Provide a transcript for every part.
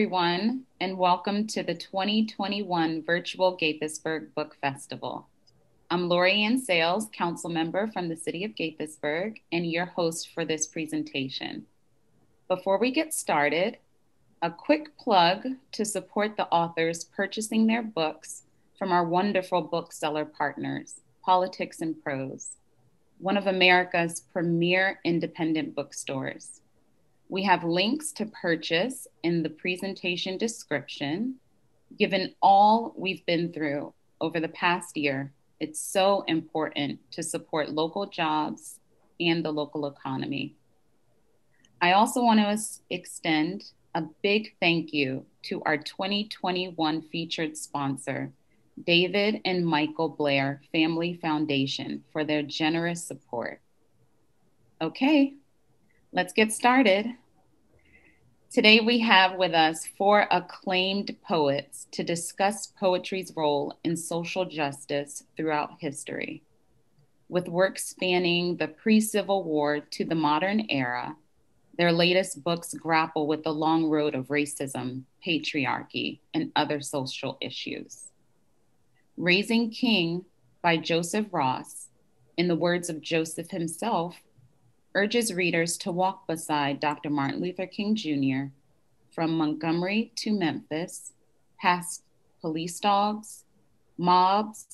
everyone, and welcome to the 2021 Virtual Gaithersburg Book Festival. I'm Laurie-Anne Sayles, council member from the City of Gaithersburg, and your host for this presentation. Before we get started, a quick plug to support the authors purchasing their books from our wonderful bookseller partners, Politics and Prose, one of America's premier independent bookstores. We have links to purchase in the presentation description. Given all we've been through over the past year, it's so important to support local jobs and the local economy. I also want to extend a big thank you to our 2021 featured sponsor, David and Michael Blair Family Foundation, for their generous support. Okay, let's get started. Today we have with us four acclaimed poets to discuss poetry's role in social justice throughout history. With works spanning the pre Civil War to the modern era, their latest books grapple with the long road of racism, patriarchy, and other social issues. Raising King by Joseph Ross, in the words of Joseph himself, urges readers to walk beside Dr. Martin Luther King Jr. from Montgomery to Memphis, past police dogs, mobs,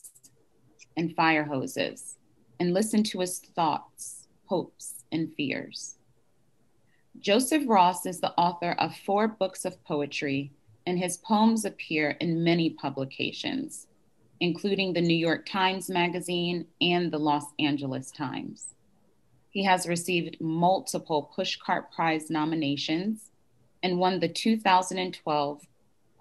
and fire hoses, and listen to his thoughts, hopes, and fears. Joseph Ross is the author of four books of poetry, and his poems appear in many publications, including the New York Times Magazine and the Los Angeles Times. He has received multiple Pushcart Prize nominations and won the 2012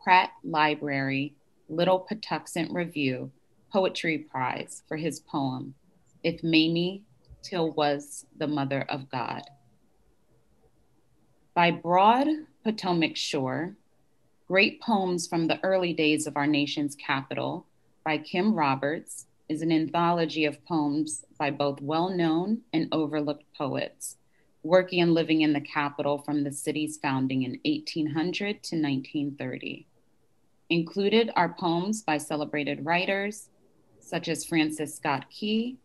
Pratt Library Little Patuxent Review Poetry Prize for his poem, If Mamie Till Was the Mother of God. By Broad Potomac Shore, Great Poems from the Early Days of Our Nation's Capital by Kim Roberts is an anthology of poems by both well known and overlooked poets, working and living in the capital from the city's founding in 1800 to 1930. Included are poems by celebrated writers such as Francis Scott Key,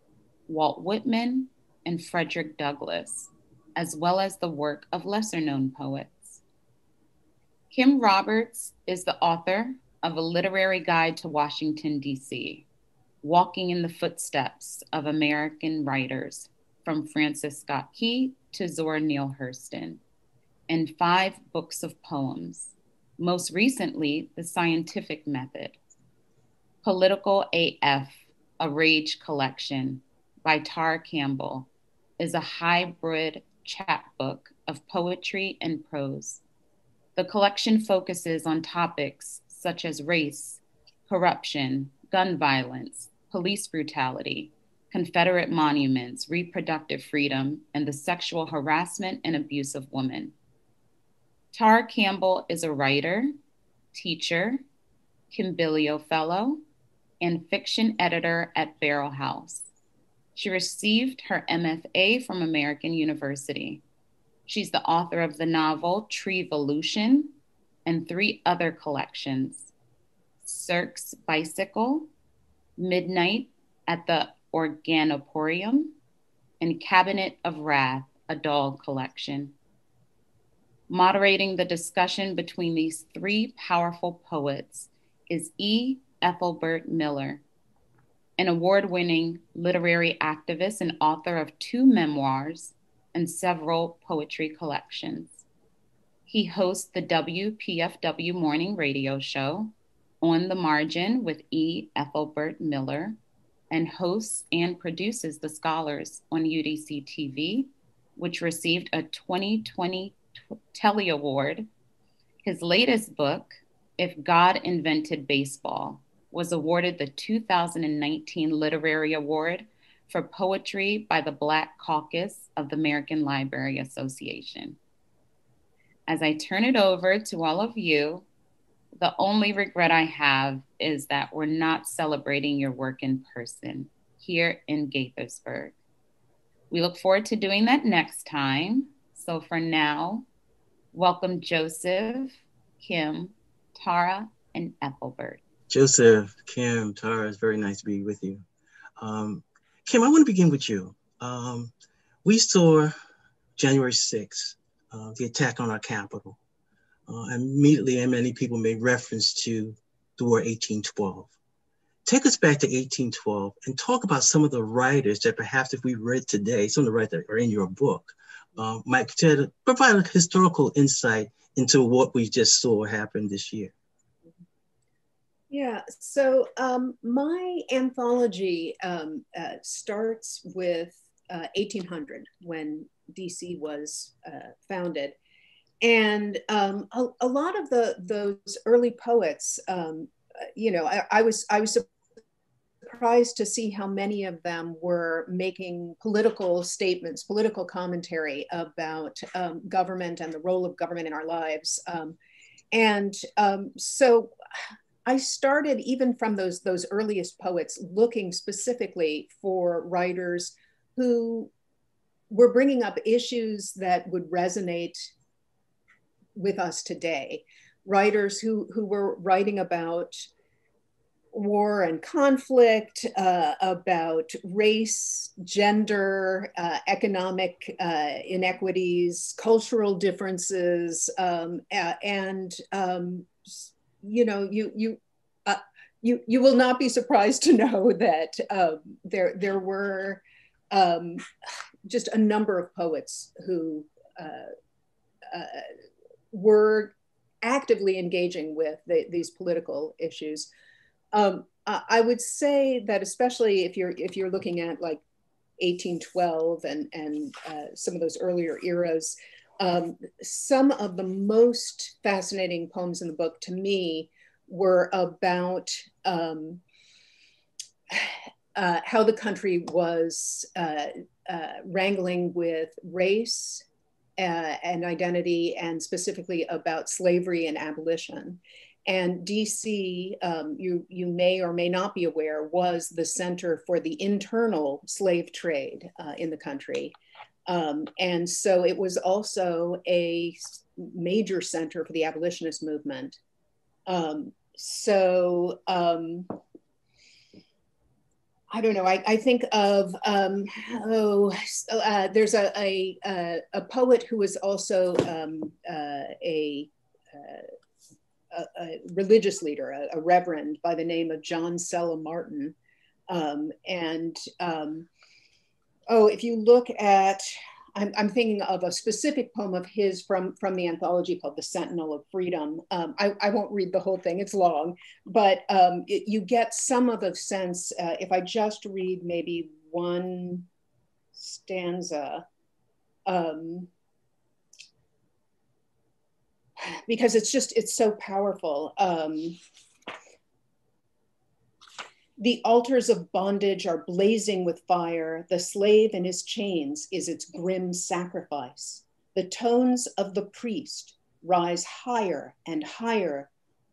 Walt Whitman, and Frederick Douglass as well as the work of lesser known poets. Kim Roberts is the author of A Literary Guide to Washington, D.C., Walking in the Footsteps of American Writers, from Francis Scott Key to Zora Neale Hurston, and five books of poems, most recently, The Scientific Method, Political AF, A Rage Collection by Tara Campbell, is a hybrid chapbook of poetry and prose. The collection focuses on topics such as race, corruption, gun violence, police brutality, Confederate monuments, reproductive freedom, and the sexual harassment and abuse of women. Tara Campbell is a writer, teacher, Kimbilio Fellow, and fiction editor at Barrelhouse. She received her MFA from American University. She's the author of the novel Treevolution and three other collections Circe's Bicycle, Midnight at the Organporium, and Cabinet of Wrath, a doll collection. Moderating the discussion between these three powerful poets is E. Ethelbert Miller an award winning literary activist and author of two memoirs and several poetry collections. He hosts the WPFW morning radio show, On the Margin with E. Ethelbert Miller, and hosts and produces The Scholars on UDC TV, which received a 2020 Telly Award. His latest book, If God Invented Baseball, was awarded the 2019 Literary Award for Poetry by the Black Caucus of the American Library Association. As I turn it over to all of you, the only regret I have is that we're not celebrating your work in person here in Gaithersburg. We look forward to doing that next time. So for now, welcome Joseph, Kim, Tara, and Ethelbert. Joseph, Kim, Tara, it's very nice to be with you. Um, Kim, I want to begin with you. Um, we saw January 6th, uh, the attack on our capital. Uh, immediately, and many people made reference to the War 1812. Take us back to 1812 and talk about some of the writers that perhaps if we read today, some of the writers that are in your book, uh, might provide a historical insight into what we just saw happen this year. Yeah, so um, my anthology um, uh, starts with uh, 1800 when DC was uh, founded. And um, a, a, lot of the those early poets, um, you know, I, I, was I was surprised to see how many of them were making political statements, political commentary about um, government and the role of government in our lives. Um, and so I started even from those those earliest poets looking specifically for writers who were bringing up issues that would resonate with us today. Writers who who were writing about war and conflict, uh, about race, gender, uh, economic uh, inequities, cultural differences, um, and um, you know, you you uh, you you will not be surprised to know that um, there there were um, just a number of poets who uh, uh, were actively engaging with the, these political issues. Um, I would say that especially if you're if you're looking at like 1812 and and uh, some of those earlier eras, um, some of the most fascinating poems in the book to me were about um, uh, how the country was uh, uh, wrangling with race uh, and identity, and specifically about slavery and abolition. And DC, um, you, you may or may not be aware, was the center for the internal slave trade uh, in the country. Um, and so it was also a major center for the abolitionist movement. Um, so um, I don't know. I, I think of um, oh, uh, there's a, a, a poet who was also um, uh, a, uh, a, a, religious leader, a, a, reverend by the name of John Sella Martin, um, and um, oh, if you look at, I'm, I'm, thinking of a specific poem of his from, from the anthology called The Sentinel of Freedom. Um, I, I, won't read the whole thing, it's long, but um, it, you get some of the sense, uh, if I just read maybe one stanza, um, because it's just, it's so powerful. The altars of bondage are blazing with fire. The slave in his chains is its grim sacrifice. The tones of the priest rise higher and higher,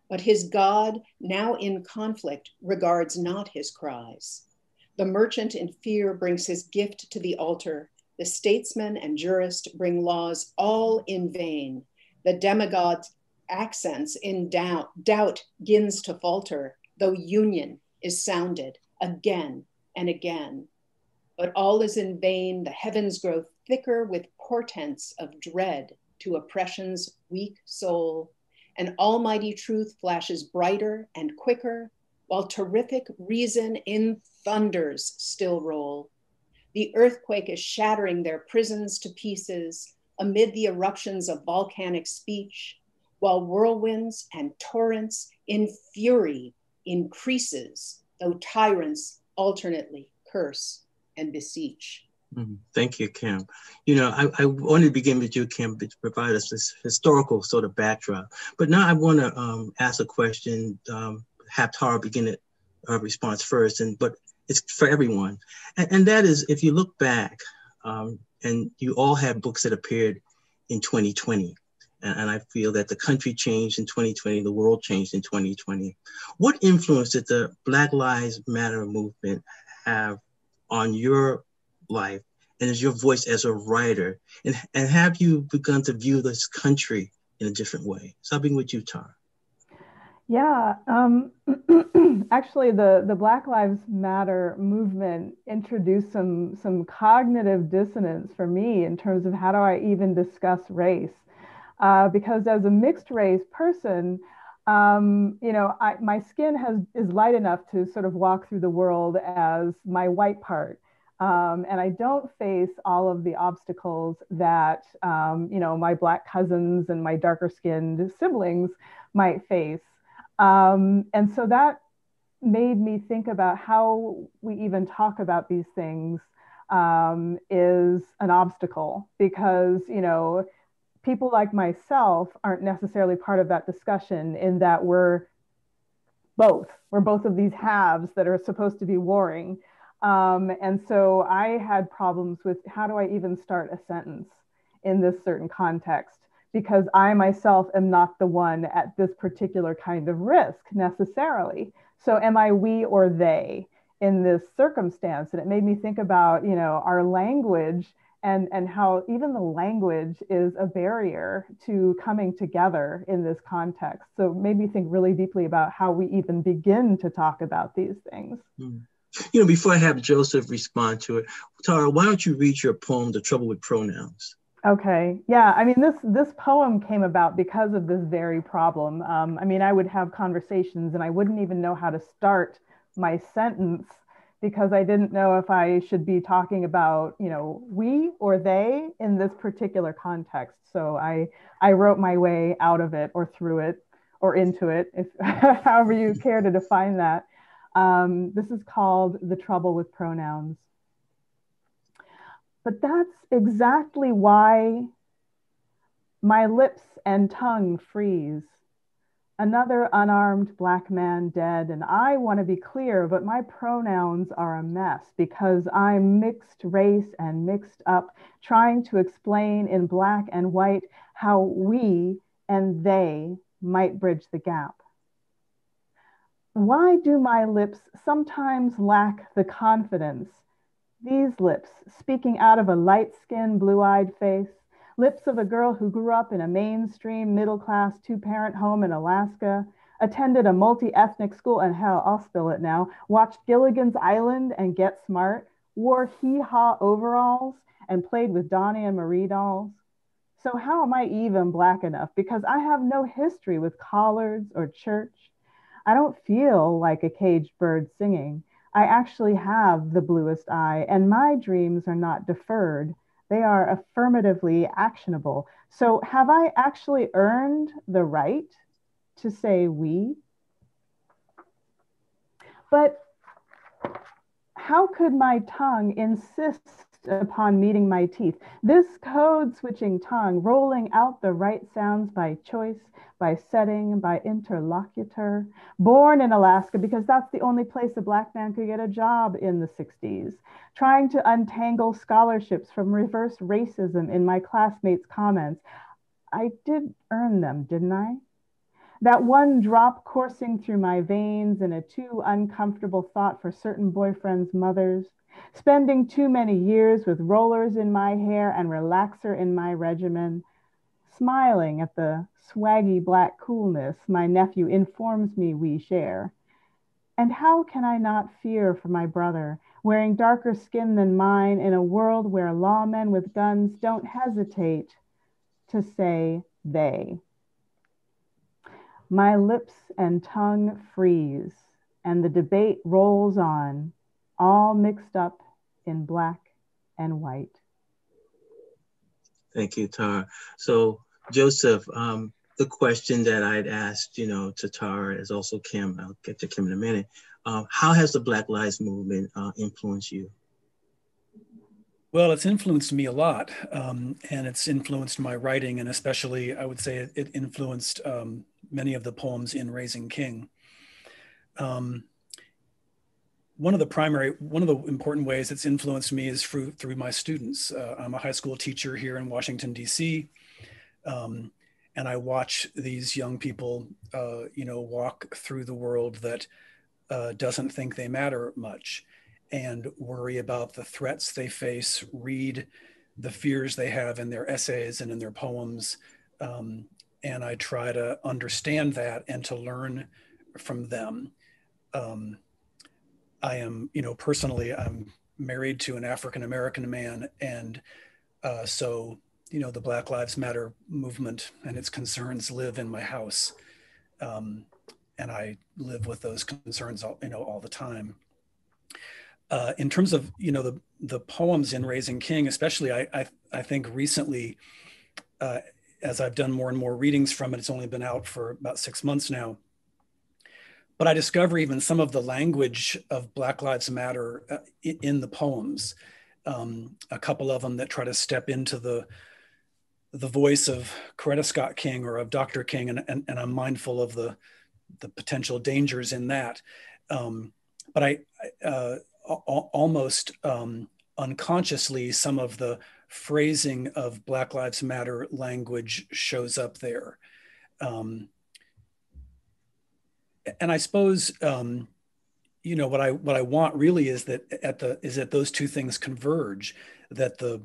but his God, now in conflict, regards not his cries. The merchant in fear brings his gift to the altar. The statesman and jurist bring laws all in vain. The demagogue's accents in doubt, doubt gins to falter, though union is sounded again and again. But all is in vain. The heavens grow thicker with portents of dread to oppression's weak soul. And almighty truth flashes brighter and quicker, while terrific reason in thunders still roll. The earthquake is shattering their prisons to pieces amid the eruptions of volcanic speech, while whirlwinds and torrents in fury increases, though tyrants alternately curse and beseech. Mm-hmm. Thank you, Kim. You know, I, I want to begin with you, Kim, to provide us this historical sort of backdrop. But now I want to um, ask a question, um, have Tara begin it, uh, response first, and but it's for everyone. And, and that is, if you look back, um, and you all have books that appeared in 2020, and I feel that the country changed in 2020, the world changed in 2020. What influence did the Black Lives Matter movement have on your life and as your voice as a writer? And, and have you begun to view this country in a different way. So begin with you, Tara. Yeah, um, actually, the the Black Lives Matter movement introduced some some cognitive dissonance for me in terms of how do I even discuss race, uh, because as a mixed race person, um, you know, I, my skin has is light enough to sort of walk through the world as my white part. Um, and I don't face all of the obstacles that um, you know my black cousins and my darker skinned siblings might face. Um, and so that made me think about how we even talk about these things um, is an obstacle because, you know, people like myself aren't necessarily part of that discussion in that we're both, we're both of these halves that are supposed to be warring. Um, and so I had problems with how do I even start a sentence in this certain context? because I myself am not the one at this particular kind of risk necessarily. So am I we or they in this circumstance? And it made me think about, you know, our language and, and how even the language is a barrier to coming together in this context. So it made me think really deeply about how we even begin to talk about these things. Mm. You know, before I have Joseph respond to it, Tara, why don't you read your poem, The Trouble with Pronouns? Okay. Yeah. I mean, this this poem came about because of this very problem. Um, I mean, I would have conversations and I wouldn't even know how to start my sentence because I didn't know if I should be talking about, you know, we or they in this particular context. So I I wrote my way out of it or through it or into it, if however you care to define that. Um, this is called the trouble with pronouns. But that's exactly why my lips and tongue freeze. Another unarmed black man dead, and I want to be clear, but my pronouns are a mess because I'm mixed race and mixed up, trying to explain in black and white how we and they might bridge the gap. Why do my lips sometimes lack the confidence these lips, speaking out of a light skinned, blue eyed face, lips of a girl who grew up in a mainstream, middle class, two parent home in Alaska, attended a multi ethnic school, and hell, I'll spill it now, watched Gilligan's Island and Get Smart, wore hee haw overalls, and played with Donny and Marie dolls. So, how am I even black enough? Because I have no history with collards or church. I don't feel like a caged bird singing. I actually have the bluest eye, and my dreams are not deferred. They are affirmatively actionable. So, have I actually earned the right to say we? But how could my tongue insist upon meeting my teeth. This code switching tongue, rolling out the right sounds by choice, by setting, by interlocutor. Born in Alaska because that's the only place a Black man could get a job in the 60s. Trying to untangle scholarships from reverse racism in my classmates' comments. I did earn them, didn't I? That one drop coursing through my veins in a too uncomfortable thought for certain boyfriends' mothers spending too many years with rollers in my hair and relaxer in my regimen, smiling at the swaggy black coolness my nephew informs me we share. And how can I not fear for my brother, wearing darker skin than mine in a world where lawmen with guns don't hesitate to say they? My lips and tongue freeze, and the debate rolls on all mixed up in black and white. Thank you, Tara. So, Joseph, um, the question that I'd asked, you know, to Tara is also Kim. I'll get to Kim in a minute. Uh, how has the Black Lives Movement uh, influenced you? Well, it's influenced me a lot, um, and it's influenced my writing, and especially, I would say, it, it influenced um, many of the poems in Raising King. Um, one of the primary, one of the important ways it's influenced me is through, through my students. Uh, I'm a high school teacher here in Washington, D.C. Um, and I watch these young people, uh, you know, walk through the world that uh, doesn't think they matter much and worry about the threats they face, read the fears they have in their essays and in their poems, um, and I try to understand that and to learn from them. Um, I am, you know, personally, I'm married to an African American man, and uh, so you know, the Black Lives Matter movement and its concerns live in my house, um, and I live with those concerns, all, you know, all the time. Uh, in terms of you know the the poems in Raising King, especially, I I, I think recently, uh, as I've done more and more readings from it, it's only been out for about six months now but I discover even some of the language of Black Lives Matter uh, in the poems. Um, a couple of them that try to step into the the voice of Coretta Scott King or of Dr. King, and, and, and I'm mindful of the the potential dangers in that. Um, but I uh, almost um, unconsciously, some of the phrasing of Black Lives Matter language shows up there. Um, and I suppose um, you know what I what I want really is that at the is that those two things converge, that the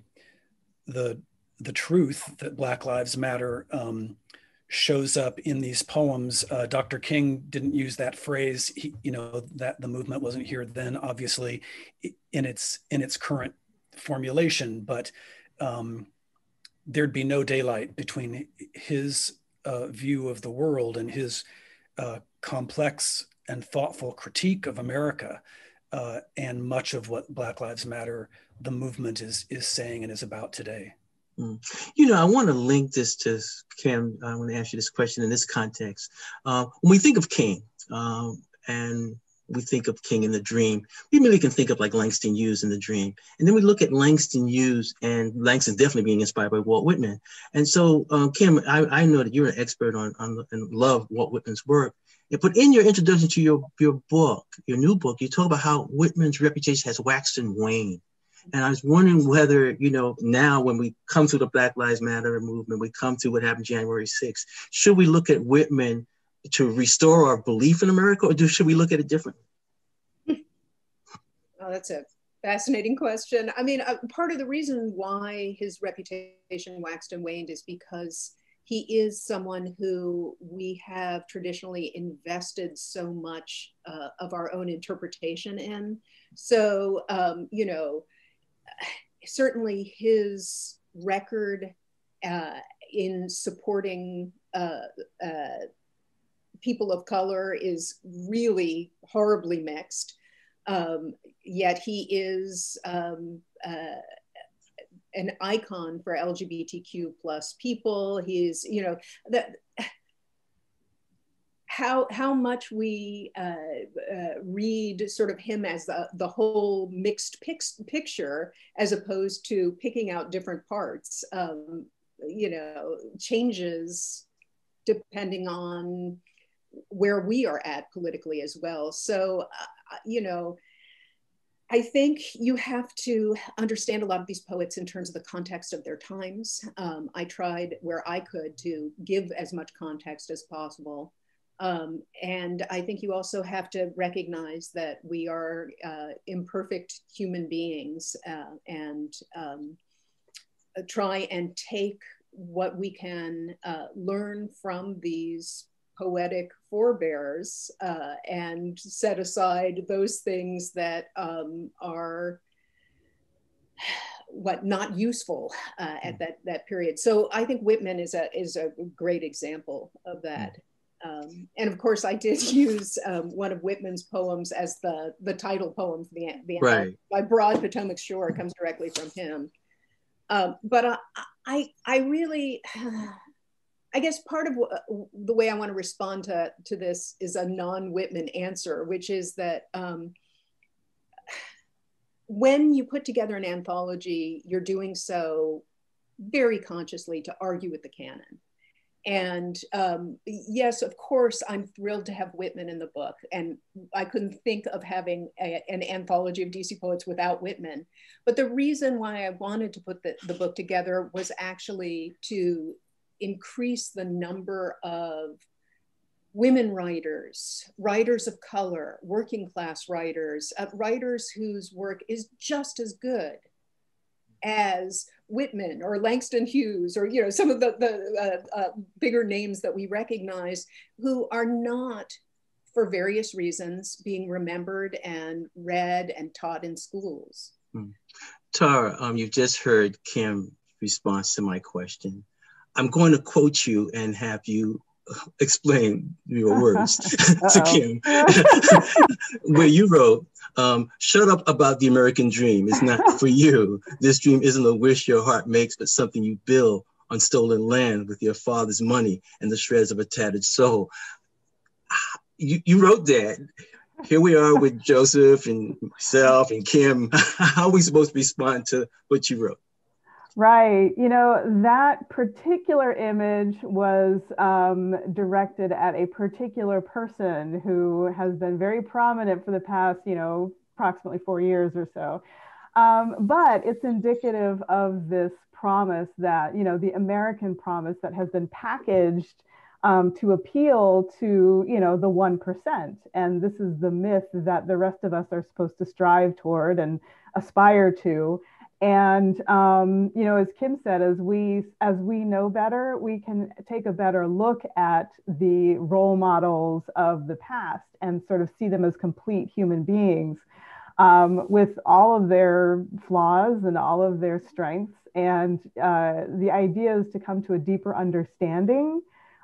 the the truth that Black Lives Matter um, shows up in these poems. Uh, Dr. King didn't use that phrase. He, you know that the movement wasn't here then, obviously, in its in its current formulation, but um, there'd be no daylight between his uh, view of the world and his uh, complex and thoughtful critique of America uh, and much of what Black Lives Matter, the movement, is is saying and is about today. Mm. You know, I want to link this to Kim. I want to ask you this question in this context. Uh, when we think of King, um, and we think of King in the Dream, we really can think of like Langston Hughes in the Dream, and then we look at Langston Hughes, and Langston definitely being inspired by Walt Whitman. And so, um, Kim, I, I, know that you're an expert on on and love Walt Whitman's work. But in your introduction to your, your book, your new book, you talk about how Whitman's reputation has waxed and waned. And I was wondering whether, you know, now when we come to the Black Lives Matter movement, we come to what happened January 6th, should we look at Whitman to restore our belief in America or do, should we look at it differently? Oh, that's a fascinating question. I mean, uh, part of the reason why his reputation waxed and waned is because he is someone who we have traditionally invested so much uh, of our own interpretation in. So, um, you know, certainly his record uh, in supporting uh, uh people of color is really horribly mixed. Um, yet he is um, uh, an icon for LGBTQ plus people. He's, you know, that how how much we uh, uh, read sort of him as the, the whole mixed pix- picture as opposed to picking out different parts um, you know changes depending on where we are at politically as well so uh, you know I think you have to understand a lot of these poets in terms of the context of their times. Um, I tried where I could to give as much context as possible. Um, and I think you also have to recognize that we are uh, imperfect human beings uh, and um, try and take what we can uh, learn from these poetic forebears uh, and set aside those things that um, are what not useful uh, at hmm. that that period. So I think Whitman is a is a great example of that. Um, and of course, I did use um, one of Whitman's poems as the the title poem for the the right. by Broad Potomac Shore. Comes directly from him. Um, but I, I I really I guess part of the way I want to respond to, to this is a non Whitman answer, which is that um, when you put together an anthology, you're doing so very consciously to argue with the canon. And um, yes, of course, I'm thrilled to have Whitman in the book. And I couldn't think of having a, an anthology of DC poets without Whitman. But the reason why I wanted to put the, the book together was actually to increase the number of women writers, writers of color, working class writers, uh, writers whose work is just as good as Whitman or Langston Hughes or you know some of the, the uh, uh, bigger names that we recognize who are not for various reasons being remembered and read and taught in schools. Hmm. Tara, um, you've just heard Kim's response to my question. I'm going to quote you and have you explain your words to Kim, where you wrote, um, shut up about the American dream. It's not for you. This dream isn't a wish your heart makes, but something you build on stolen land with your father's money and the shreds of a tattered soul. You, you wrote that. Here we are with Joseph and myself and Kim. How are we supposed to respond to what you wrote? Right. You know, that particular image was um, directed at a particular person who has been very prominent for the past, you know, approximately four years or so. Um, but it's indicative of this promise that, you know, the American promise that has been packaged um, to appeal to, you know, the 1%. And this is the myth that the rest of us are supposed to strive toward and aspire to and um, you know as kim said as we as we know better we can take a better look at the role models of the past and sort of see them as complete human beings um, with all of their flaws and all of their strengths. And uh, the idea is to come to a deeper understanding.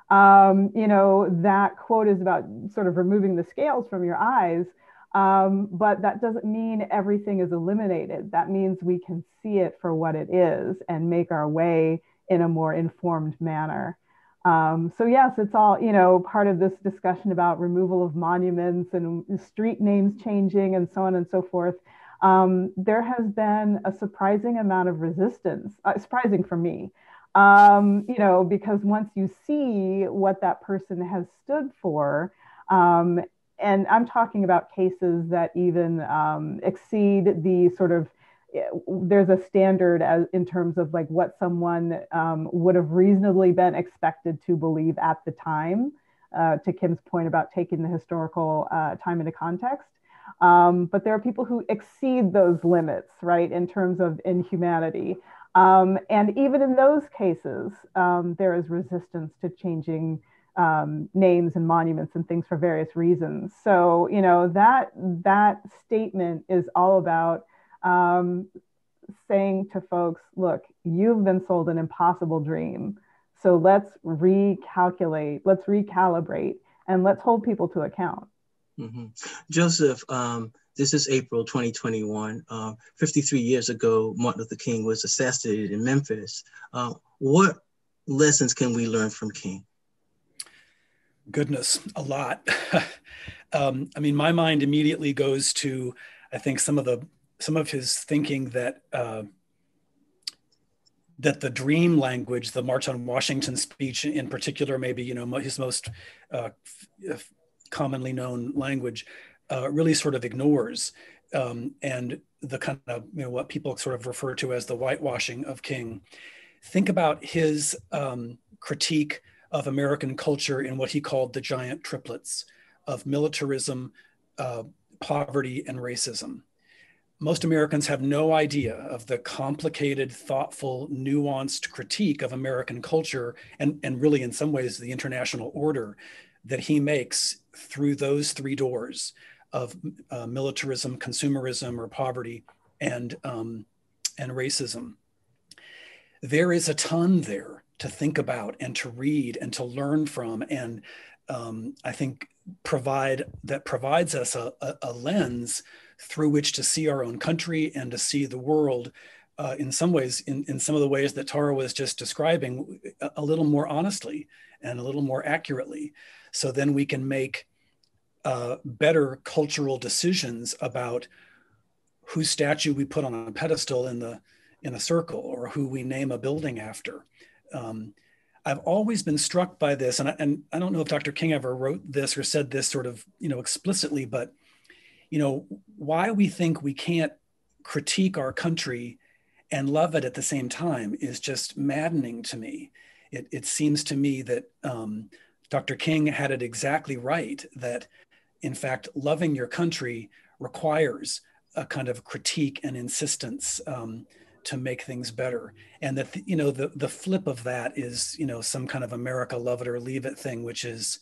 Um, you know that quote is about sort of removing the scales from your eyes um, but that doesn't mean everything is eliminated. That means we can see it for what it is and make our way in a more informed manner. Um, so yes, it's all you know part of this discussion about removal of monuments and street names changing and so on and so forth. Um, there has been a surprising amount of resistance, uh, surprising for me, um, you know, because once you see what that person has stood for, um, and I'm talking about cases that even um, exceed the sort of there's a standard as in terms of like what someone um, would have reasonably been expected to believe at the time. Uh, to Kim's point about taking the historical uh, time into context. Um, but there are people who exceed those limits, right, in terms of inhumanity. Um, and even in those cases, um, there is resistance to changing um, names and monuments and things for various reasons. So you know that that statement is all about um, saying to folks, look, you've been sold an impossible dream. So let's recalculate, let's recalibrate, and let's hold people to account. Mm-hmm. Joseph, um, this is April 2021. Uh, 53 years ago, Martin Luther King was assassinated in Memphis. Uh, what lessons can we learn from King? Goodness, a lot. um, I mean, my mind immediately goes to, I think, some of the some of his thinking that uh, that the dream language, the March on Washington speech in particular, maybe you know his most uh, f- commonly known language, uh, really sort of ignores, um, and the kind of you know what people sort of refer to as the whitewashing of King. Think about his um, critique of American culture in what he called the giant triplets of militarism, uh, poverty, and racism. Most Americans have no idea of the complicated, thoughtful, nuanced critique of American culture and, and really, in some ways, the international order that he makes through those three doors of uh, militarism, consumerism, or poverty, and, um, and racism. There is a ton there to think about and to read and to learn from and um, i think provide that provides us a, a, a, lens through which to see our own country and to see the world uh, in some ways in, in some of the ways that tara was just describing a, a, little more honestly and a little more accurately. So then we can make uh, better cultural decisions about whose statue we put on a pedestal in the in a circle or who we name a building after um, I've always been struck by this, and I, and I don't know if Dr. King ever wrote this or said this sort of you know explicitly, but you know why we think we can't critique our country and love it at the same time is just maddening to me. It, it seems to me that um, Dr. King had it exactly right that, in fact, loving your country requires a kind of critique and insistence um, to make things better. And that you know the the flip of that is you know some kind of america love it or leave it thing which is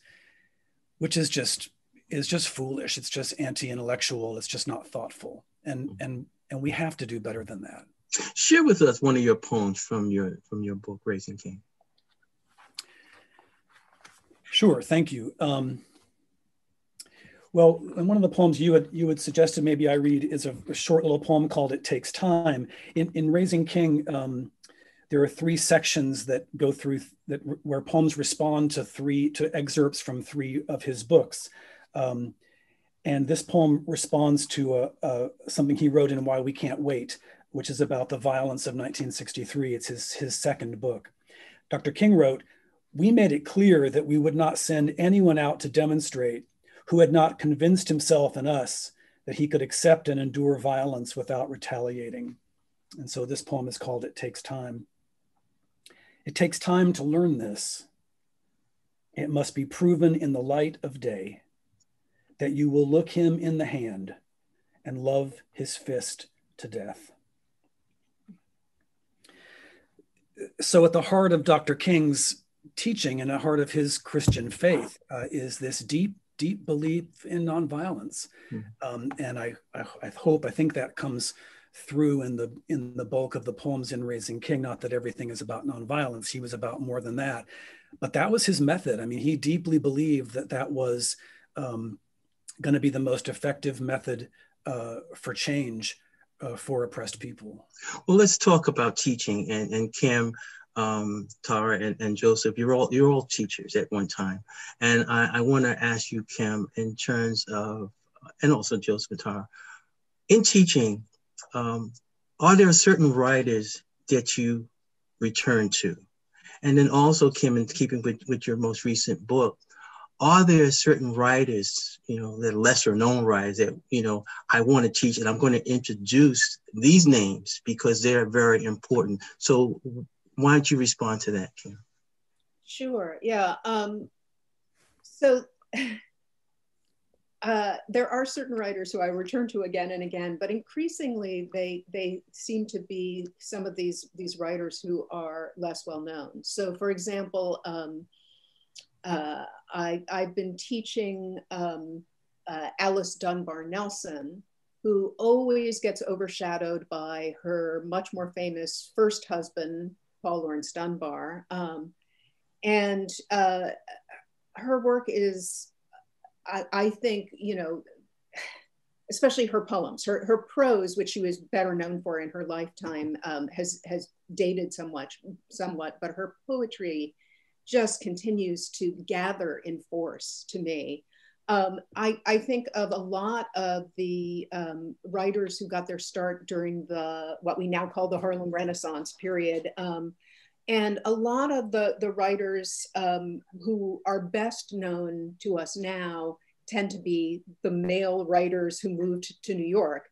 which is just is just foolish. It's just anti-intellectual. It's just not thoughtful. And mm-hmm. and and we have to do better than that. Share with us one of your poems from your from your book raising king. Sure. Thank you. Um, well, and one of the poems you had you had suggested maybe I read is a, a short little poem called "It Takes Time." In in Raising King, um, there are three sections that go through that where poems respond to three to excerpts from three of his books. Um, and this poem responds to a, a, something he wrote in Why We Can't Wait, which is about the violence of 1963. It's his, his second book. Dr. King wrote, We made it clear that we would not send anyone out to demonstrate who had not convinced himself and us that he could accept and endure violence without retaliating. And so this poem is called It Takes Time. It takes time to learn this. It must be proven in the light of day that you will look him in the hand and love his fist to death. So, at the heart of Dr. King's teaching and at the heart of his Christian faith uh, is this deep deep belief in nonviolence, mm. um, and I, I, I hope I think that comes through in the in the bulk of the poems in Raising King. Not that everything is about nonviolence; he was about more than that, but that was his method. I mean, he deeply believed that that was um, going to be the most effective method uh, for change uh, for oppressed people. Well, let's talk about teaching and and Kim um, Tara and, and, Joseph, you're all you're all teachers at one time, and I, I want to ask you, Kim, in terms of, and also Joseph and Tara, in teaching, um, are there certain writers that you return to, and then also, Kim, in keeping with, with your most recent book, are there certain writers, you know, that lesser known writers that, you know, I want to teach and I'm going to introduce these names because they're very important. So why don't you respond to that, Kim? Sure. Yeah. Um, so uh, there are certain writers who I return to again and again, but increasingly they they seem to be some of these these writers who are less well known. So, for example, um, uh, I I've been teaching um, uh, Alice Dunbar Nelson, who always gets overshadowed by her much more famous first husband, Paul Laurence Dunbar. Um, and uh, her work is, I, I, think, you know, especially her poems, her, her prose, which she was better known for in her lifetime, um, has, has dated somewhat, somewhat, but her poetry just continues to gather in force to me. Um, I, I, think of a lot of the um, writers who got their start during the what we now call the Harlem Renaissance period. Um, and a lot of the, the writers um, who are best known to us now tend to be the male writers who moved to New York.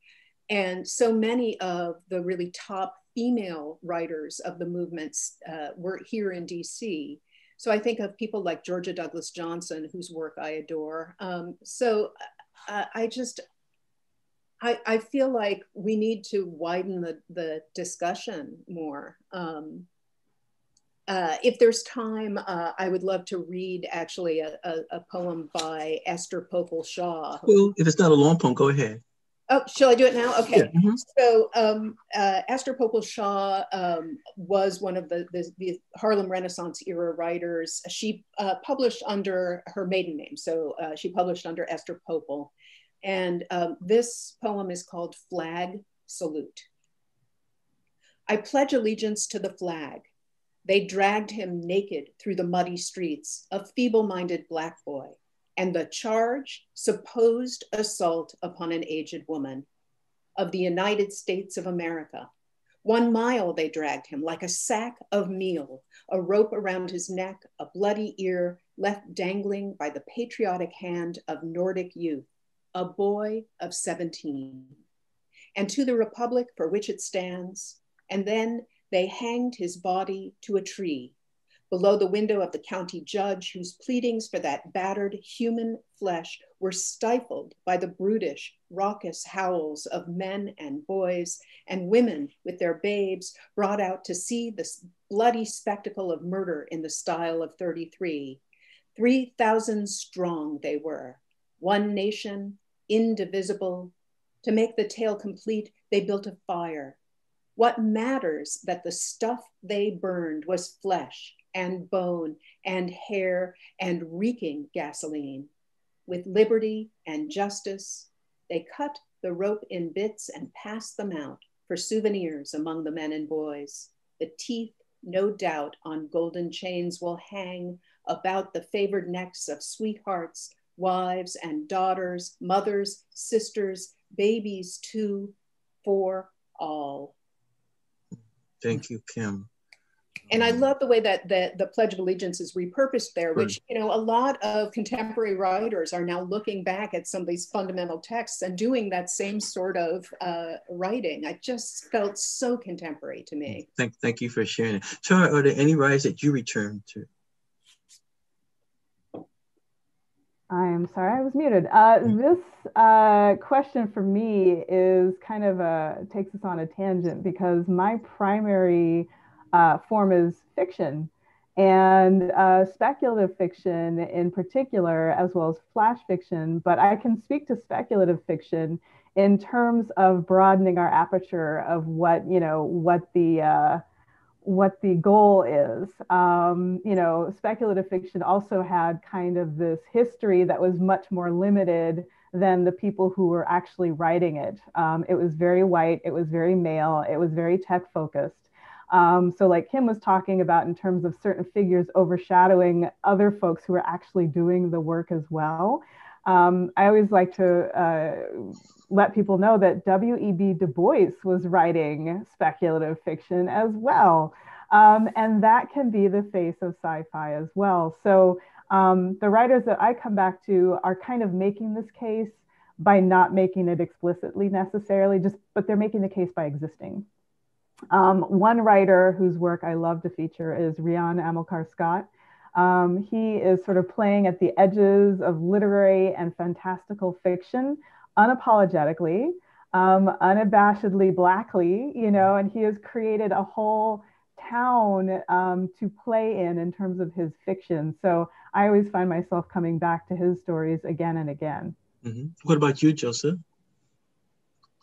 And so many of the really top female writers of the movements uh, were here in DC. So I think of people like Georgia Douglas Johnson, whose work I adore. Um, so uh, I just, I, I, feel like we need to widen the, the discussion more. Um, uh, if there's time, uh, I would love to read actually a, a, a poem by Esther Popel Shaw. Well, if it's not a long poem, go ahead. Oh, shall I do it now? Okay. Yeah. Mm-hmm. So um, uh, Esther Popel Shaw um, was one of the, the, the, Harlem Renaissance era writers. She uh, published under her maiden name. So uh, she published under Esther Popel. And um, this poem is called Flag Salute. I pledge allegiance to the flag. They dragged him naked through the muddy streets, a feeble minded Black boy and the charge supposed assault upon an aged woman of the United States of America. One mile they dragged him like a sack of meal, a rope around his neck, a bloody ear left dangling by the patriotic hand of Nordic youth, a boy of 17. And to the republic for which it stands, and then they hanged his body to a tree below the window of the county judge, whose pleadings for that battered human flesh were stifled by the brutish, raucous howls of men and boys and women with their babes brought out to see this bloody spectacle of murder in the style of 33. 3,000 strong they were, one nation, indivisible. To make the tale complete, they built a fire. What matters that the stuff they burned was flesh and bone and hair and reeking gasoline. With liberty and justice, they cut the rope in bits and passed them out for souvenirs among the men and boys. The teeth, no doubt, on golden chains will hang about the favored necks of sweethearts, wives and daughters, mothers, sisters, babies too, for all. Thank you, Kim. And I love the way that the, the Pledge of Allegiance is repurposed there, which, you know, a lot of contemporary writers are now looking back at some of these fundamental texts and doing that same sort of uh, writing. I just felt so contemporary to me. Thank, thank you for sharing it. Tara, are there any writers that you return to? I'm sorry, I was muted. Uh, this uh, question for me is kind of a takes us on a tangent because my primary uh, form is fiction and uh, speculative fiction in particular, as well as flash fiction. But I can speak to speculative fiction in terms of broadening our aperture of what you know what the uh, what the goal is. Um, you know, speculative fiction also had kind of this history that was much more limited than the people who were actually writing it. Um, it was very white, it was very male, it was very tech focused. Um, so, like Kim was talking about, in terms of certain figures overshadowing other folks who are actually doing the work as well. Um, I always like to uh, let people know that W.E.B. Du Bois was writing speculative fiction as well. Um, and that can be the face of sci fi as well. So um, the writers that I come back to are kind of making this case by not making it explicitly necessarily, just but they're making the case by existing. Um, one writer whose work I love to feature is Rion Amilcar Scott. Um, he is sort of playing at the edges of literary and fantastical fiction unapologetically, um, unabashedly blackly, you know, and he has created a whole town um, to play in in terms of his fiction. So I always find myself coming back to his stories again and again. Mm-hmm. What about you, Joseph?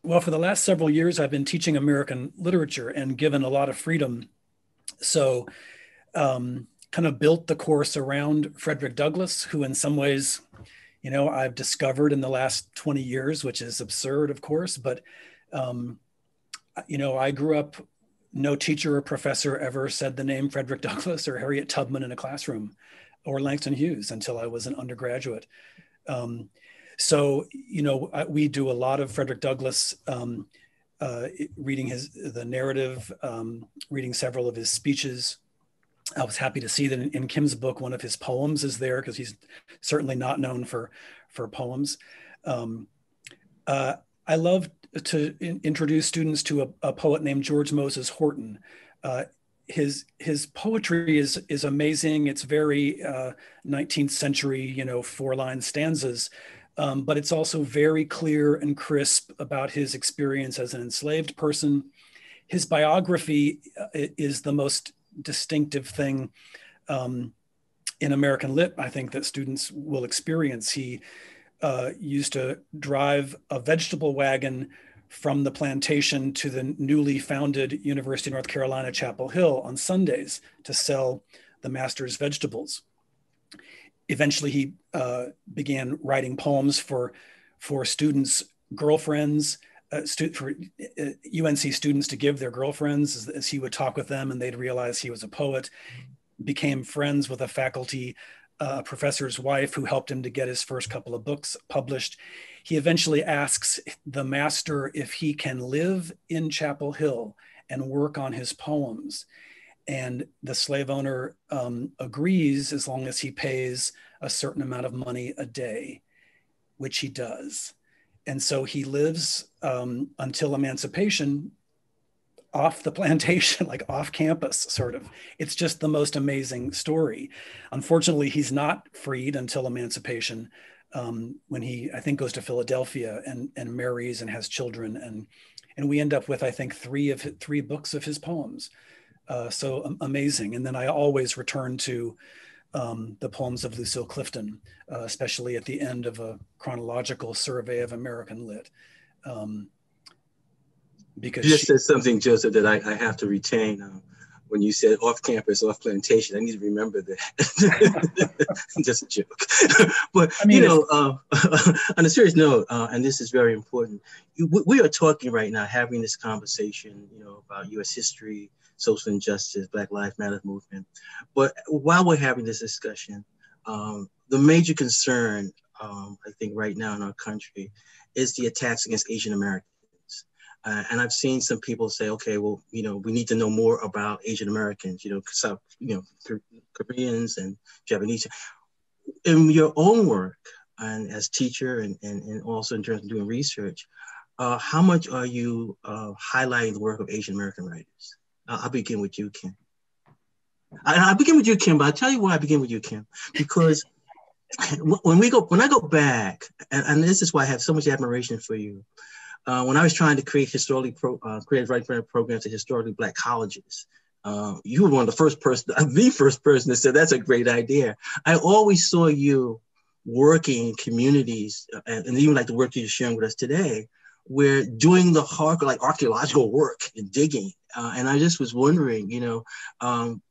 Well, for the last several years, I've been teaching American literature and given a lot of freedom. So, um, kind of built the course around Frederick Douglass, who, in some ways, you know, I've discovered in the last 20 years, which is absurd, of course, but, um, you know, I grew up, no teacher or professor ever said the name Frederick Douglass or Harriet Tubman in a classroom or Langston Hughes until I was an undergraduate. Um, so, you know, we do a lot of Frederick Douglass, um, uh, reading his the narrative, um, reading several of his speeches, I was happy to see that in, in Kim's book, one of his poems is there because he's certainly not known for for poems. Um, uh, I love to in, introduce students to a, a, poet named George Moses Horton. Uh, his his poetry is is amazing. It's very uh, 19th century, you know, four line stanzas, um, but it's also very clear and crisp about his experience as an enslaved person. His biography uh, is the most distinctive thing um, in American Lit, I think that students will experience. He uh, used to drive a vegetable wagon from the plantation to the newly founded University of North Carolina Chapel Hill on Sundays to sell the master's vegetables. Eventually, he uh, began writing poems for, for students' girlfriends, uh, stu- for UNC uh, students to give their girlfriends as, as, he would talk with them and they'd realize he was a poet, became friends with a faculty uh, professor's wife who helped him to get his first couple of books published. He eventually asks the master if he can live in Chapel Hill and work on his poems. And the slave owner um, agrees as long as he pays a certain amount of money a day, which he does and so he lives um, until emancipation off the plantation, like off campus, sort of. It's just the most amazing story. Unfortunately, he's not freed until emancipation, um, when he, I think, goes to Philadelphia and, and marries and has children. And, and we end up with, I think, three of his, three books of his poems. Uh, so um, amazing. And then I always return to um, the poems of Lucille Clifton, uh, especially at the end of a chronological survey of American lit. Um, because you just she, said something, Joseph, that I, I have to retain. Uh, when you said off campus, off plantation, I need to remember that. just a joke. but I mean, you know, uh, on a serious note, uh, and this is very important, we are talking right now, having this conversation, you know, about U.S. history, social injustice, Black Lives Matter movement. But while we're having this discussion, um, the major concern, um, I think, right now in our country is the attacks against Asian Americans. Uh, and I've seen some people say, okay, well, you know, we need to know more about Asian Americans, you know, South, you know, Koreans and Japanese. In your own work, and as teacher, and, and, and also in terms of doing research, uh, how much are you uh, highlighting the work of Asian American writers? I'll begin with you, Kim. I, I begin with you, Kim, but I'll tell you why I begin with you, Kim, because when we go, when I go back, and, and, this is why I have so much admiration for you. Uh, when I was trying to create historically pro, uh, creative writing programs at historically black colleges, uh, you were one of the first person, the first person that said that's a great idea. I always saw you working in communities, uh, and, and even like the work you're sharing with us today, where doing the hard, like archaeological work and digging. Uh, and I just was wondering, you know, um,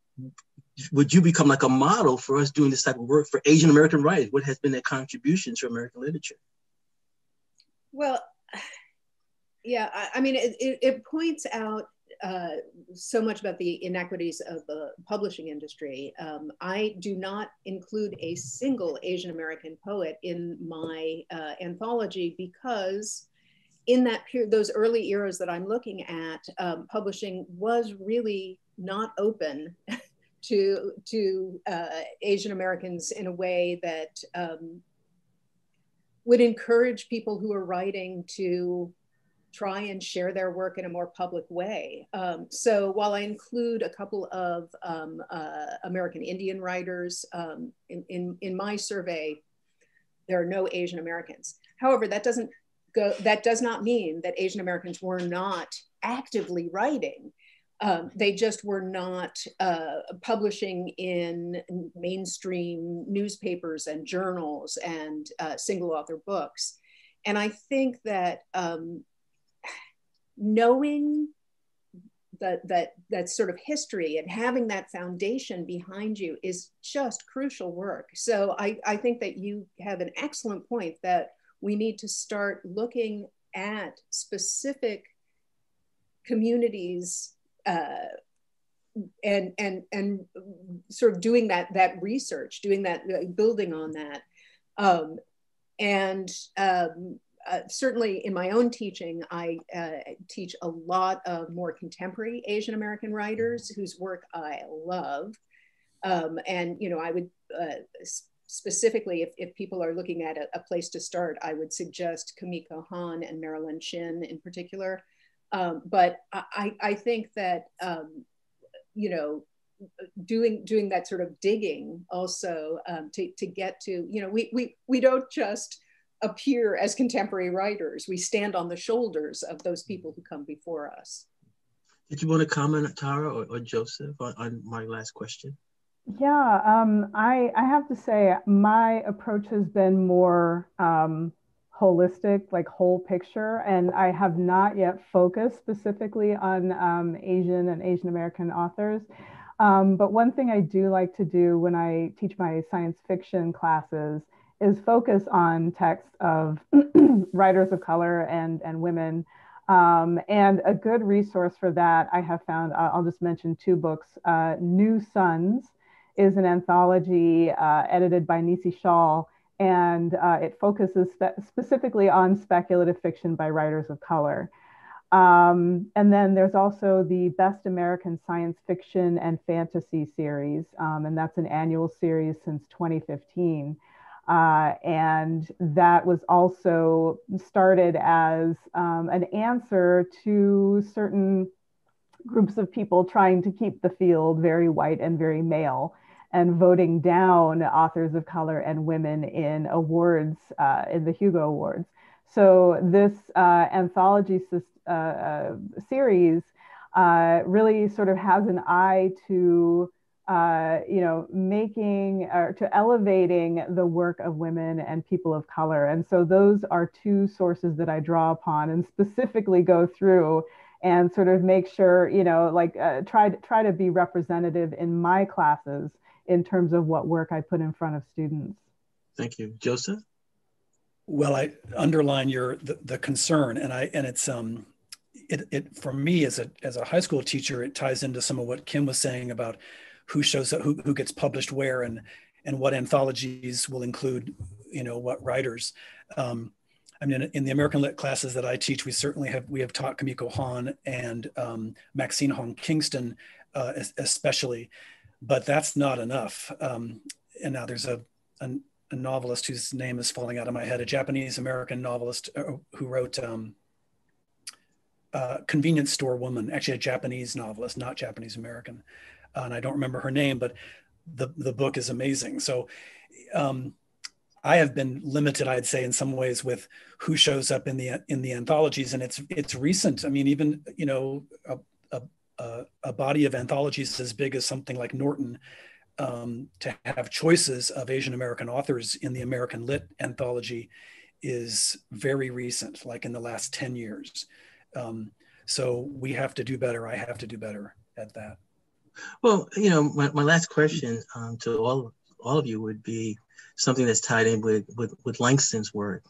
would you become like a model for us doing this type of work for Asian American writers? What has been their contributions to American literature? Well, yeah, I, I mean, it, it, it, points out uh, so much about the inequities of the publishing industry. Um, I do not include a single Asian American poet in my uh, anthology because in that period, those early eras that I'm looking at, um, publishing was really not open to to uh, Asian Americans in a way that um, would encourage people who are writing to try and share their work in a more public way. Um, so while I include a couple of um, uh, American Indian writers um, in, in, in my survey, there are no Asian Americans. However, that doesn't go, that does not mean that Asian Americans were not actively writing. Um, they just were not uh, publishing in mainstream newspapers and journals and uh, single author books. And I think that um, knowing that, that, that sort of history and having that foundation behind you is just crucial work. So I, I think that you have an excellent point that we need to start looking at specific communities uh, and and and sort of doing that that research, doing that, uh, building on that, um, and um, uh, certainly in my own teaching, I uh, teach a lot of more contemporary Asian American writers whose work I love, um, and you know I would uh, specifically, if, if people are looking at a, a, place to start, I would suggest Kimiko Hahn and Marilyn Chin in particular. Um, but I, I think that, um, you know, doing doing that sort of digging also um, to, to get to, you know, we, we, we don't just appear as contemporary writers. We stand on the shoulders of those people who come before us. Did you want to comment, Tara or, or Joseph, on, on my last question? Yeah, um, I, I have to say my approach has been more um, holistic, like whole picture, and I have not yet focused specifically on um, Asian and Asian American authors. Um, but one thing I do like to do when I teach my science fiction classes is focus on texts of writers of color and, and women. Um, and a good resource for that I have found, I'll just mention two books, uh, New Suns, is an anthology uh, edited by Nisi Shawl, and uh, it focuses spe- specifically on speculative fiction by writers of color. Um, and then there's also the Best American Science Fiction and Fantasy series, um, and that's an annual series since 2015. Uh, and that was also started as um, an answer to certain groups of people trying to keep the field very white and very male and voting down authors of color and women in awards, uh, in the Hugo Awards. So this uh, anthology uh, uh, series uh, really sort of has an eye to uh, you know, making or to elevating the work of women and people of color. And so those are two sources that I draw upon and specifically go through and sort of make sure, you know, like try try to be representative in my classes in terms of what work I put in front of students. Thank you, Joseph. Well, I underline your the, the concern, and I and it's um, it it for me as a as a high school teacher, it ties into some of what Kim was saying about who shows up, who, who gets published where, and and what anthologies will include, you know, what writers. Um, I mean, in the American Lit classes that I teach, we certainly have we have taught Kimiko Hahn and um, Maxine Hong Kingston, uh, especially, but that's not enough. Um, and now there's a, a, a novelist whose name is falling out of my head, a Japanese American novelist uh, who wrote um, uh, Convenience Store Woman, actually a Japanese novelist, not Japanese American uh, and I don't remember her name, but the the book is amazing. So. Um, I have been limited, I'd say, in some ways with who shows up in the in the anthologies, and it's it's recent. I mean, even you know, a, a, a body of anthologies as big as something like Norton, um, to have choices of Asian American authors in the American Lit anthology is very recent, like in the last ten years. Um, so we have to do better. I have to do better at that. Well, you know, my, my last question um, to all all of you would be something that's tied in with, with, with Langston's work.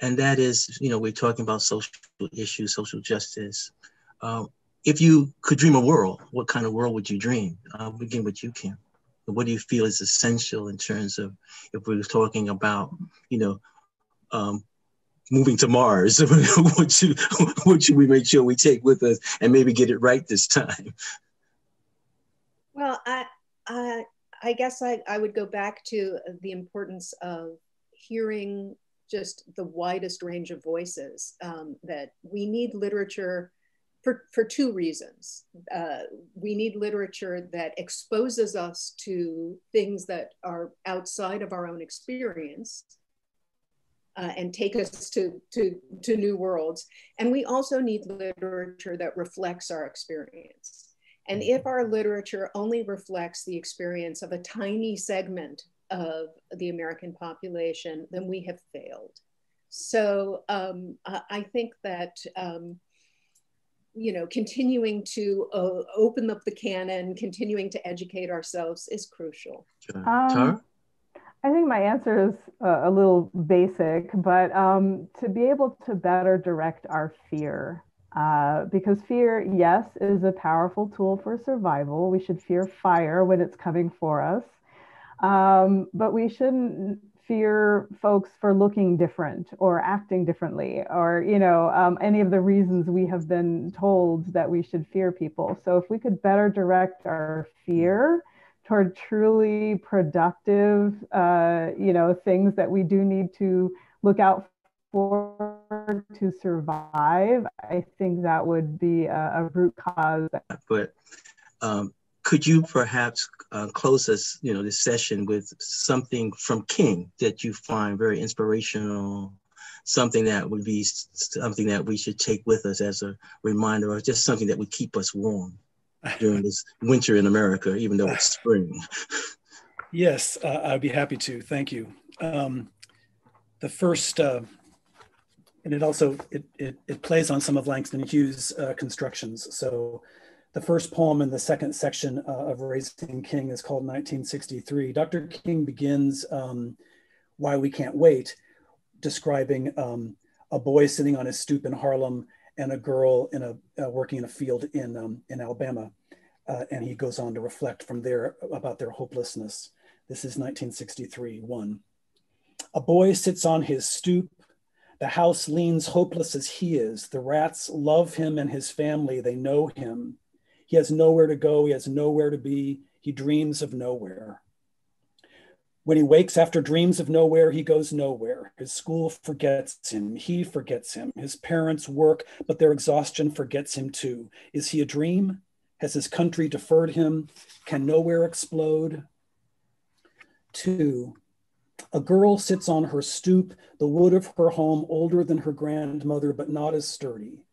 And that is, you know, we're talking about social issues, social justice. Um, if you could dream a world, what kind of world would you dream? I'll begin with you, Kim. What do you feel is essential in terms of if we were talking about, you know, um, moving to Mars? what, should, what should we make sure we take with us and maybe get it right this time? Well, I, I, I guess I, I would go back to the importance of hearing just the widest range of voices. Um, that we need literature for, for two reasons. Uh, we need literature that exposes us to things that are outside of our own experience. Uh, and take us to, to, to new worlds. And we also need literature that reflects our experience. And mm-hmm. if our literature only reflects the experience of a tiny segment of the American population, then we have failed. So um, I think that, um, you know, continuing to uh, open up the canon, continuing to educate ourselves is crucial. Um, I think my answer is a, a little basic, but um, to be able to better direct our fear uh, because fear, yes, is a powerful tool for survival. We should fear fire when it's coming for us. Um, but we shouldn't fear folks for looking different or acting differently or, you know, um, any of the reasons we have been told that we should fear people. So if we could better direct our fear toward truly productive, uh, you know, things that we do need to look out for to survive, I think that would be a, a root cause. But um, could you perhaps uh, close us, you know, this session with something from King that you find very inspirational, something that would be something that we should take with us as a reminder, or just something that would keep us warm during this winter in America, even though it's spring. yes, uh, I'd be happy to. Thank you. Um, the first uh, and it also it, it, it, plays on some of Langston Hughes' uh, constructions. So the first poem in the second section uh, of Raising King is called 1963. Dr. King begins um, Why We Can't Wait, describing um, a boy sitting on his stoop in Harlem and a girl in a uh, working in a field in, um, in Alabama. Uh, and he goes on to reflect from there about their hopelessness. This is 1963, one. A boy sits on his stoop the house leans hopeless as he is. The rats love him and his family. They know him. He has nowhere to go. He has nowhere to be. He dreams of nowhere. When he wakes after dreams of nowhere, he goes nowhere. His school forgets him. He forgets him. His parents work, but their exhaustion forgets him too. Is he a dream? Has his country deferred him? Can nowhere explode? Two, a girl sits on her stoop, the wood of her home older than her grandmother, but not as sturdy.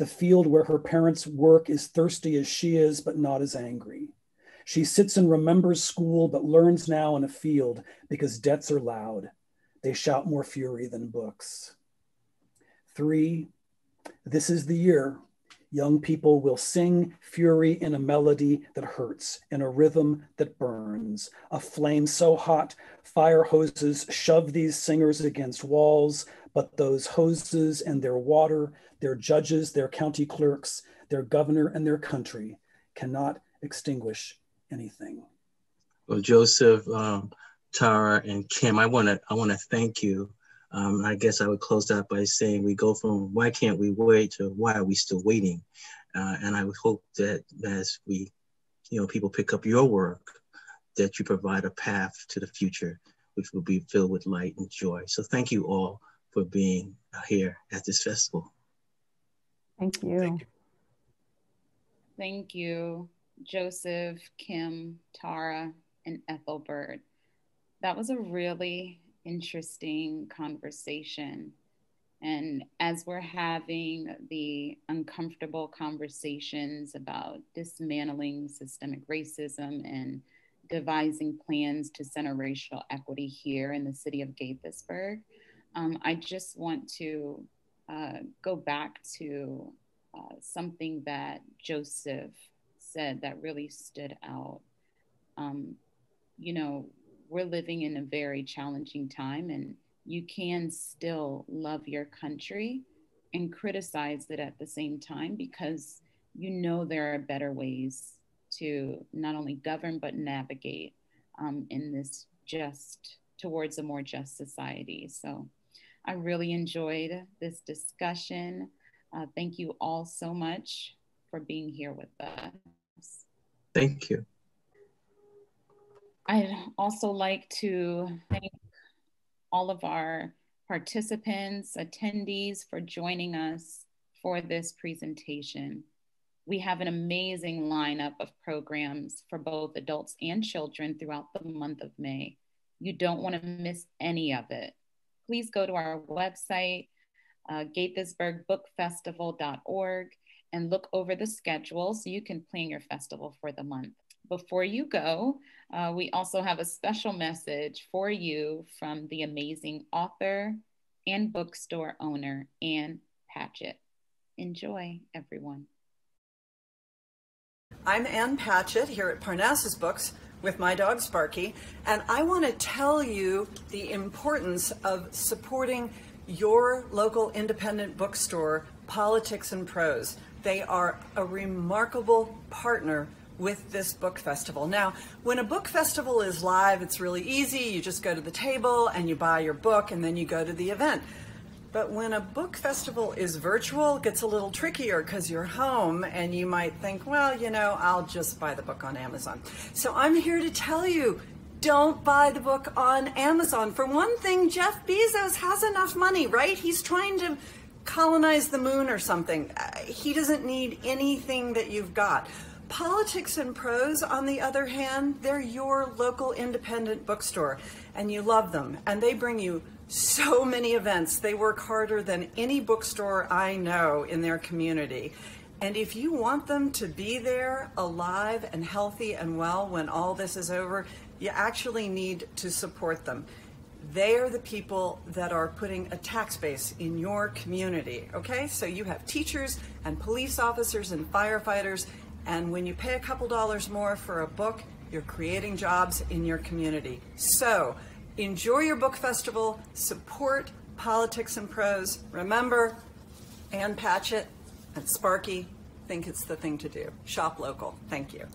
The field where her parents work is thirsty as she is, but not as angry. She sits and remembers school, but learns now in a field because debts are loud. They shout more fury than books. Three, this is the year. Young people will sing fury in a melody that hurts, in a rhythm that burns, a flame so hot, fire hoses shove these singers against walls, but those hoses and their water their judges, their county clerks, their governor, and their country cannot extinguish anything. Well, Joseph, um, Tara, and Kim, I want to I want to thank you. Um, I guess I would close out by saying we go from why can't we wait to why are we still waiting, uh, and I would hope that as we, you know, people pick up your work, that you provide a path to the future, which will be filled with light and joy. So thank you all for being here at this festival. Thank you. Thank you. Thank you, Joseph, Kim, Tara, and Ethelbert. That was a really interesting conversation. And as we're having the uncomfortable conversations about dismantling systemic racism and devising plans to center racial equity here in the city of Gaithersburg, um, I just want to uh, go back to uh, something that Joseph said that really stood out. Um, you know, we're living in a very challenging time, and you can still love your country and criticize it at the same time because you know there are better ways to not only govern but navigate um, in this just towards a more just society. So I really enjoyed this discussion. Uh, thank you all so much for being here with us. Thank you. I'd also like to thank all of our participants, attendees for joining us for this presentation. We have an amazing lineup of programs for both adults and children throughout the month of May. You don't want to miss any of it please go to our website, uh, gaithersburgbookfestival.org, and look over the schedule so you can plan your festival for the month. Before you go, uh, we also have a special message for you from the amazing author and bookstore owner, Ann Patchett. Enjoy, everyone. I'm Ann Patchett here at Parnassus Books with my dog Sparky, and I want to tell you the importance of supporting your local independent bookstore, Politics and Prose. They are a remarkable partner with this book festival. Now, when a book festival is live, it's really easy. You just go to the table and you buy your book and then you go to the event. But when a book festival is virtual, it gets a little trickier because you're home and you might think, well, you know, I'll just buy the book on Amazon. So I'm here to tell you don't buy the book on Amazon. For one thing, Jeff Bezos has enough money, right? He's trying to colonize the moon or something. Uh, he doesn't need anything that you've got. Politics and Prose, on the other hand, they're your local independent bookstore and you love them and they bring you so many events. They work harder than any bookstore I know in their community. And if you want them to be there alive and healthy and well when all this is over, you actually need to support them. They are the people that are putting a tax base in your community, okay? So you have teachers and police officers and firefighters, and when you pay a couple dollars more for a book, you're creating jobs in your community. So Enjoy your book festival, support politics and prose. Remember, Ann Patchett and Sparky think it's the thing to do. Shop local. Thank you.